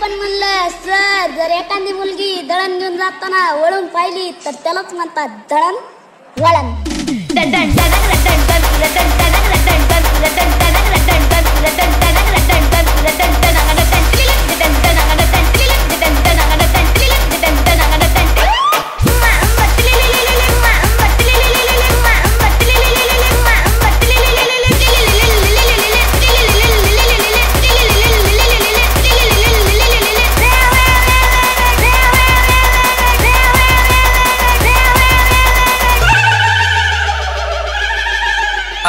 पण म्हणलं सर जर एखादी मुलगी दळण घेऊन जाताना वळून पाहिली तर त्यालाच म्हणतात दळण वळण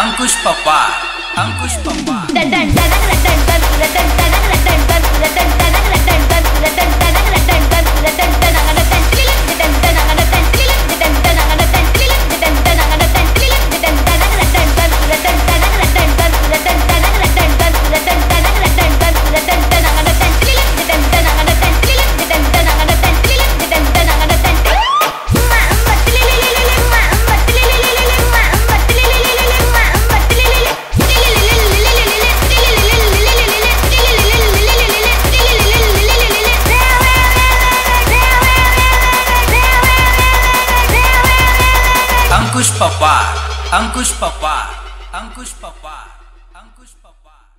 अंकुश पप्पा अंकुश Angkus Papa, Angkus Papa, Angkus Papa, Angkus Papa.